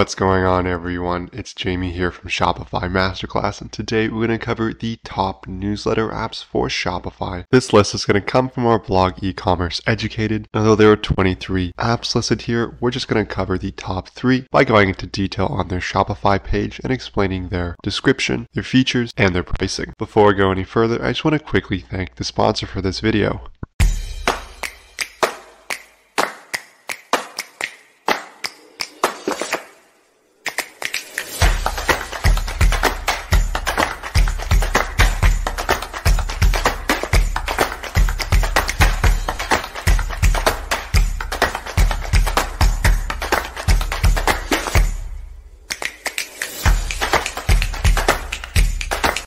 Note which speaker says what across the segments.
Speaker 1: What's going on everyone? It's Jamie here from Shopify Masterclass and today we're going to cover the top newsletter apps for Shopify. This list is going to come from our blog e-commerce educated. Although there are 23 apps listed here, we're just going to cover the top 3 by going into detail on their Shopify page and explaining their description, their features, and their pricing. Before I go any further, I just want to quickly thank the sponsor for this video.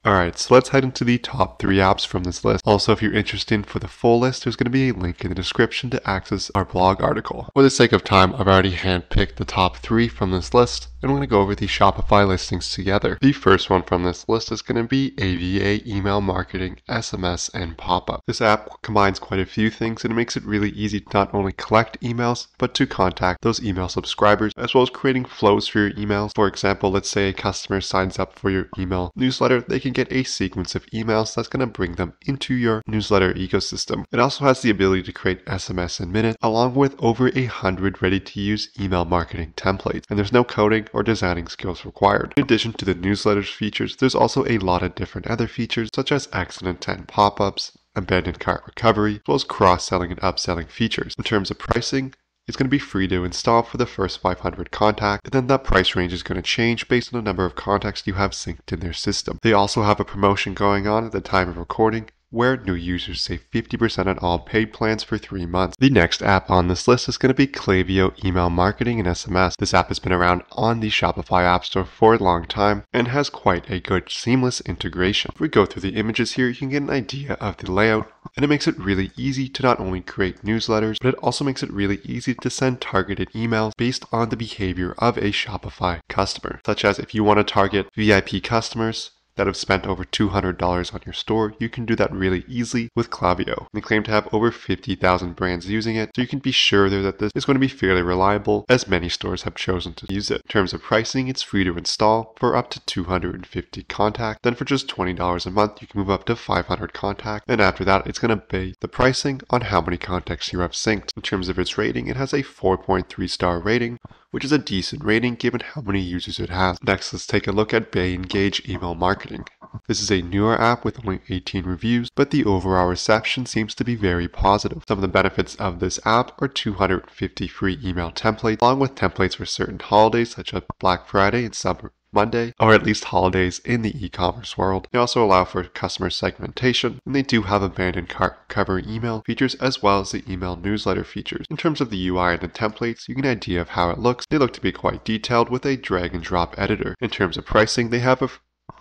Speaker 1: Alright, so let's head into the top three apps from this list. Also, if you're interested for the full list, there's going to be a link in the description to access our blog article. For the sake of time, I've already handpicked the top three from this list, and we're going to go over the Shopify listings together. The first one from this list is going to be AVA Email Marketing, SMS, and Pop-Up. This app combines quite a few things, and it makes it really easy to not only collect emails, but to contact those email subscribers, as well as creating flows for your emails. For example, let's say a customer signs up for your email newsletter, they can get a sequence of emails that's going to bring them into your newsletter ecosystem. It also has the ability to create SMS in minutes, along with over a hundred ready to use email marketing templates. And there's no coding or designing skills required. In addition to the newsletters features, there's also a lot of different other features such as exit intent pop-ups, abandoned cart recovery, as well as cross-selling and upselling features. In terms of pricing, it's going to be free to install for the first 500 contacts, and then that price range is going to change based on the number of contacts you have synced in their system. They also have a promotion going on at the time of recording where new users save 50% on all paid plans for three months. The next app on this list is going to be Klaviyo Email Marketing and SMS. This app has been around on the Shopify App Store for a long time and has quite a good seamless integration. If we go through the images here, you can get an idea of the layout and it makes it really easy to not only create newsletters, but it also makes it really easy to send targeted emails based on the behavior of a Shopify customer, such as if you want to target VIP customers, that have spent over $200 on your store, you can do that really easily with Klaviyo. They claim to have over 50,000 brands using it, so you can be sure there that this is going to be fairly reliable as many stores have chosen to use it. In terms of pricing, it's free to install for up to 250 contacts. Then for just $20 a month, you can move up to 500 contacts. And after that, it's going to be the pricing on how many contacts you have synced. In terms of its rating, it has a 4.3 star rating, which is a decent rating given how many users it has. Next, let's take a look at BayEngage Email Marketing. This is a newer app with only 18 reviews, but the overall reception seems to be very positive. Some of the benefits of this app are 250 free email templates, along with templates for certain holidays such as Black Friday and Cyber Monday, or at least holidays in the e-commerce world. They also allow for customer segmentation, and they do have abandoned cart recovery email features as well as the email newsletter features. In terms of the UI and the templates, you get an idea of how it looks. They look to be quite detailed with a drag and drop editor. In terms of pricing, they have a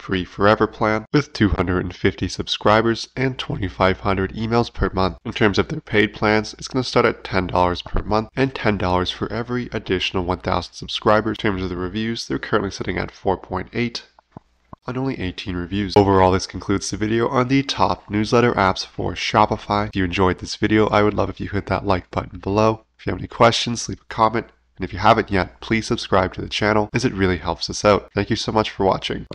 Speaker 1: free forever plan with 250 subscribers and 2500 emails per month. In terms of their paid plans, it's going to start at $10 per month and $10 for every additional 1000 subscribers. In terms of the reviews, they're currently sitting at 4.8 on only 18 reviews. Overall, this concludes the video on the top newsletter apps for Shopify. If you enjoyed this video, I would love if you hit that like button below. If you have any questions, leave a comment. And if you haven't yet, please subscribe to the channel as it really helps us out. Thank you so much for watching.